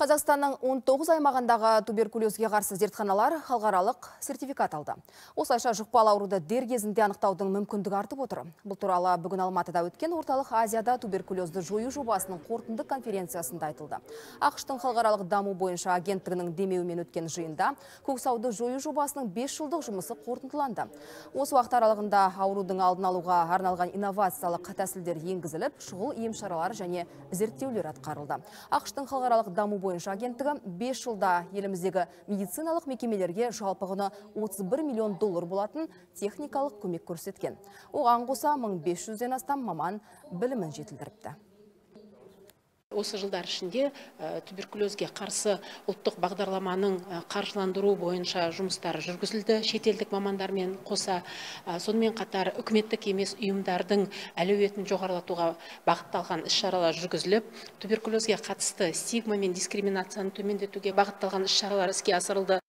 Қазақстанның 19 аймағындағы туберкулезге қарсы зертханалар халықаралық сертификат алды. Осылайша жұқпалы ауруды дер кезінде анықтаудың мүмкіндігі артып отыр. Бұл туралы бүгін Алматыда өткен орталық Азияда туберкулезді жою жобасының қорытынды конференциясында айтылды. ақш халықаралық даму бойынша агенттігінің демеуімен өткен жиында көксауды жою жобасының 5 жылдық жұмысы қорытындыланды. Осы уақыт аралығында аурудың алдын алуға арналған инновациялық тәсілдер енгізіліп, шұғыл ем шаралары және зерттеулер атқарылды. ақш халықаралық даму бойынша агенттігі 5 жылда еліміздегі медициналық мекемелерге жалпы құны 31 миллион доллар болатын техникалық көмек көрсеткен. Оған қоса 1500-ден астам маман білімін жетілдіріпті осы жылдар ішінде туберкулезге қарсы ұлттық бағдарламаның қаржыландыру бойынша жұмыстар жүргізілді шетелдік мамандармен қоса. Сонымен қатар үкіметтік емес ұйымдардың әлеуетін жоғарылатуға бағытталған іс шаралар жүргізіліп туберкулезге қатысты стигма мен дискриминацияны төмендетуге бағытталған іс шаралар іске асырылды.